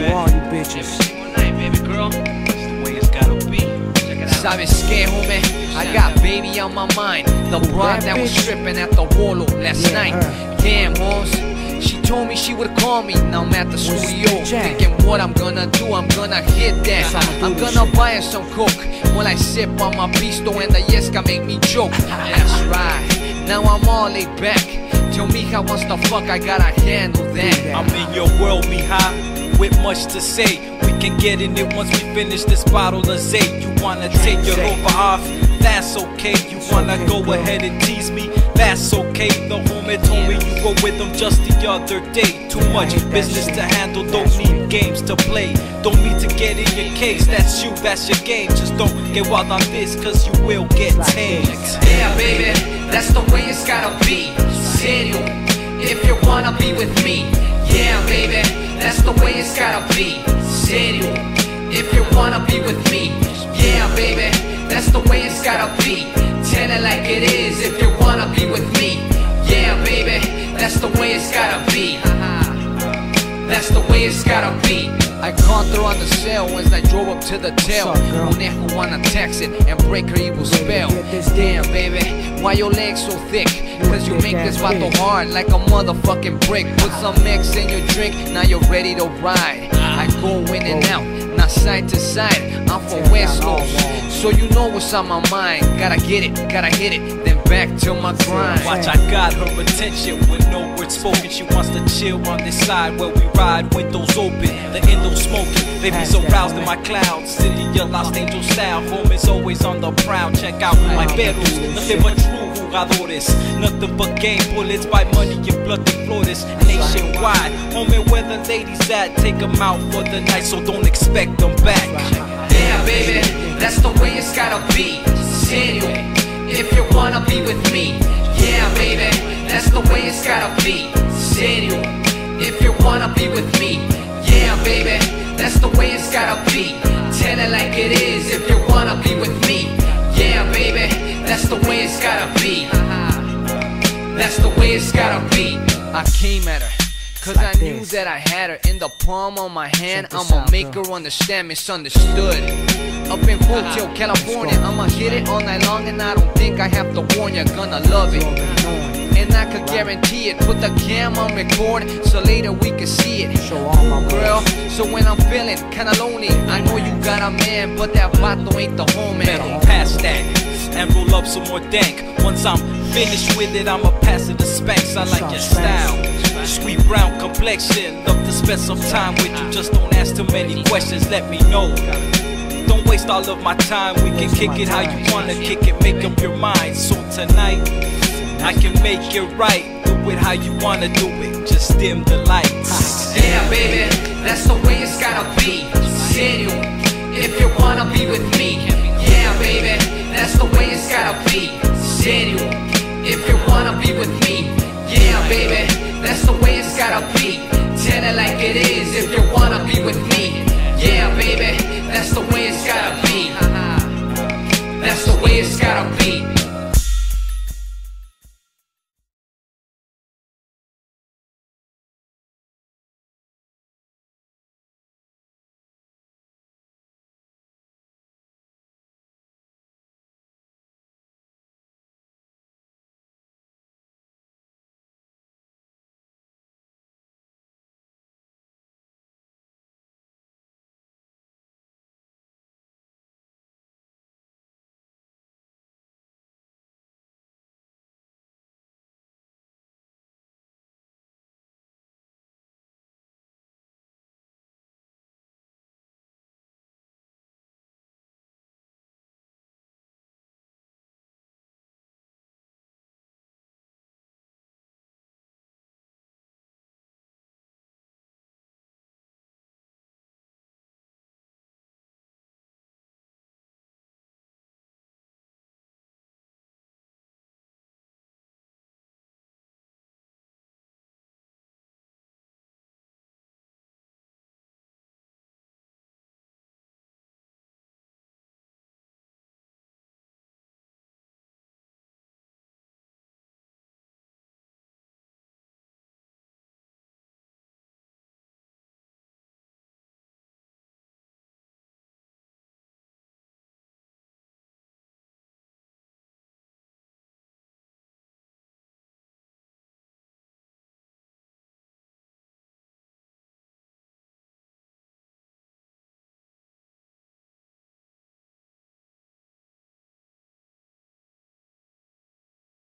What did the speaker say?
to all you bitches. Sabes que, homie? I got baby on my mind. The broad that, that was tripping at the Wallow last yeah, night. Her. Damn, hoes. She told me she would call me. Now I'm at the studio. Thinking what I'm gonna do. I'm gonna hit that. I'm gonna buy her some coke. While I sip on my pisto and the yesca make me choke. That's right. Now I'm all laid back. Tell me how wants the fuck I gotta handle that. I'm in your world, me high with much to say. We can get in it once we finish this bottle of Zay. You wanna take your over off? That's okay. You wanna go ahead and tease me? That's okay. The homie told me you were with them just the other day. Too much business to handle, don't need games to play. Don't need to get in your case. That's you, that's your game. Just don't get wild on this, cause you will get tamed. Yeah, baby, that's the way it's gotta be. Serio, if you wanna be with me. Yeah, baby, that's the way it's gotta be. Serio, if you wanna be with me. Yeah, baby, that's the way it's gotta be. Tell it like it is if you wanna be with me. Yeah, baby, that's the way it's gotta be. That's the way it's gotta be. I caught her on the cell once I drove up to the tail. Conejo wanna tax it and break her evil spell. Damn, baby, why your legs so thick? Cause you make this vato hard like a motherfucking brick. Put some mix in your drink, now you're ready to ride. I go in and out, not side to side. I'm from West Coast, so you know what's on my mind. Gotta get it, gotta hit it, then back to my grind. Watch, I got her attention with no words spoken. She wants to chill on this side where we ride, windows open, the endo smoking. They be so roused in my clouds, city of Los Angeles style. Home is always on the prowl. Check out my pedals, nothing but true jugadores. Nothing but game bullets, buy money and blood to Floridas nationwide. Home and where the ladies at, take them out for the night, so don't expect them back. Yeah, baby, that's the way it's gotta be. Serio, if you wanna be with me. Yeah, baby, that's the way it's gotta be. Serio, if you wanna be with me. Yeah, baby, that's the way it's gotta be. Tell it like it is if you wanna be with me. Yeah, baby, that's the way it's gotta be. That's the way it's gotta be. I came at her. Cause I knew that I had her in the palm of my hand. I'ma make her understand misunderstood. Up in Hotel, ah. California, I'ma hit it all night long, and I don't think I have to warn you, gonna love it. And I could guarantee it. Put the cam on record so later we can see it. Show all my girl. So when I'm feeling kinda lonely, I know you got a man, but that vato ain't the homie. Better pass that and roll up some more dank. Once I'm finished with it, I'ma pass it to Spanks. I like your style. Sweet brown complexion, love to spend some time with you. Just don't ask too many questions, let me know. Don't waste all of my time, we can kick it how you wanna kick it, make up your mind. So tonight, I can make it right. Do it how you wanna do it, just dim the lights. Yeah, baby, that's the way it's gotta be. Serio, if you wanna be with me. Yeah, baby, that's the way it's gotta be. Serio, if you wanna be with me. Yeah, baby, that's the way it's gotta be. Tell it like it is if you wanna be with me. Yeah, baby, that's the way it's gotta be. That's the way it's gotta be.